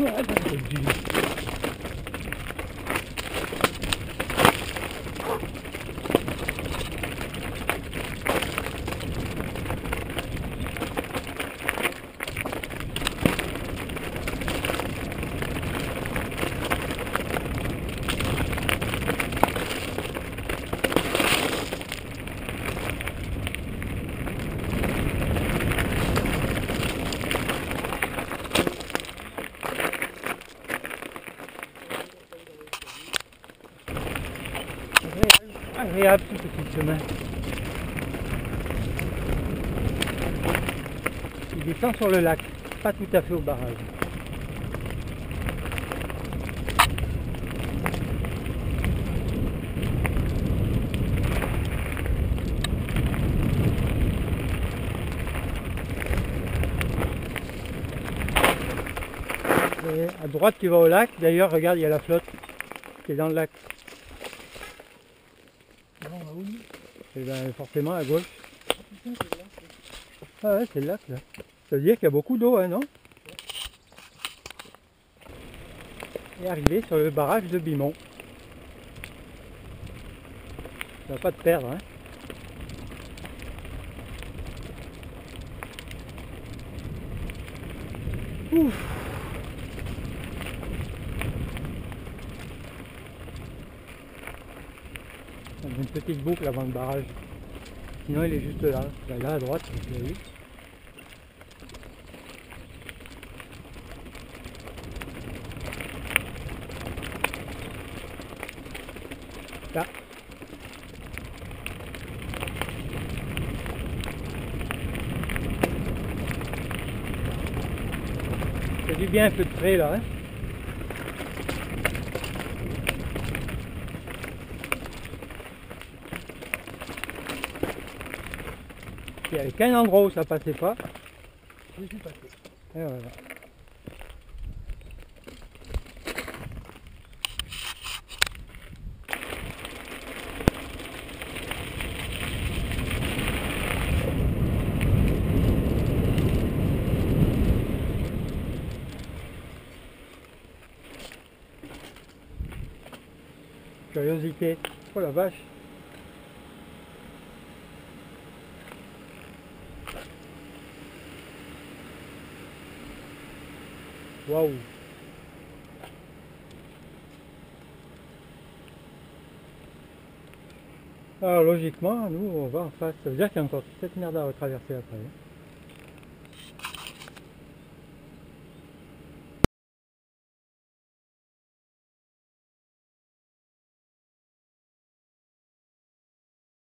Ouais, agréable, ce petit chemin. Il descend sur le lac, pas tout à fait au barrage. À droite tu vas au lac, d'ailleurs regarde il y a la flotte qui est dans le lac. Et ben, forcément à gauche. Ah ouais, c'est le lac là. Ça veut dire qu'il y a beaucoup d'eau, hein, non? Et arrivé sur le barrage de Bimont. Ça va pas te perdre, hein. Ouf Une petite boucle avant le barrage. Sinon il est juste là, Là, à droite, vous. Là. C'est du bien un peu de là. Hein Il n'y avait qu'un endroit où ça passait pas. Je suis passé? Et voilà. Curiosité. Oh la vache. Waouh Alors logiquement, nous on va en face. Ça veut dire qu'il y a encore cette merde à retraverser après. hein.